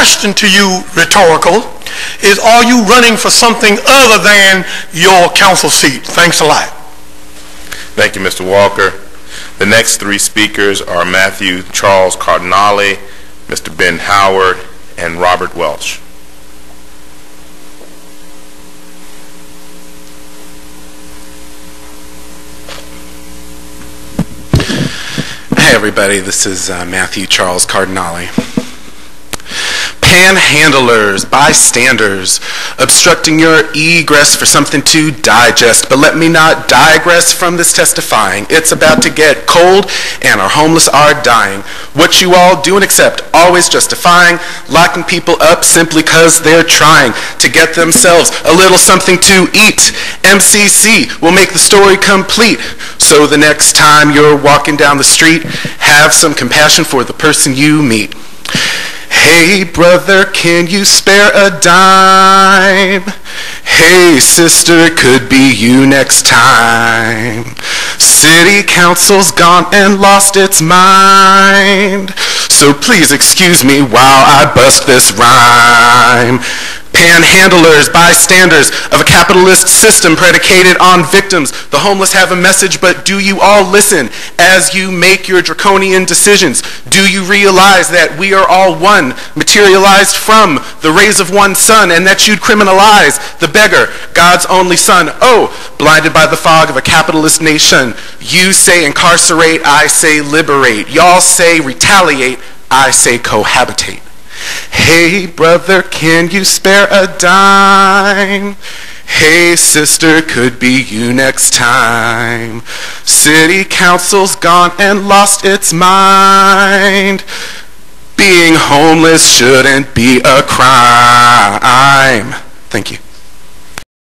question to you, rhetorical, is are you running for something other than your council seat? Thanks a lot. Thank you, Mr. Walker. The next three speakers are Matthew Charles Cardinale, Mr. Ben Howard, and Robert Welch. Hey everybody, this is uh, Matthew Charles Cardinale. Panhandlers, bystanders, obstructing your egress for something to digest. But let me not digress from this testifying. It's about to get cold and our homeless are dying. What you all do and accept, always justifying, locking people up simply because they're trying to get themselves a little something to eat. MCC will make the story complete. So the next time you're walking down the street, have some compassion for the person you meet. Hey brother, can you spare a dime? Hey sister, it could be you next time. City council's gone and lost its mind. So please excuse me while I bust this rhyme. Panhandlers, bystanders of a capitalist system predicated on victims. The homeless have a message, but do you all listen as you make your draconian decisions? Do you realize that we are all one, materialized from the rays of one sun, and that you'd criminalize the beggar, God's only son? Oh, blinded by the fog of a capitalist nation. You say incarcerate, I say liberate. Y'all say retaliate, I say cohabitate. Hey brother, can you spare a dime? Hey sister, could be you next time. City council's gone and lost its mind. Being homeless shouldn't be a crime. Thank you.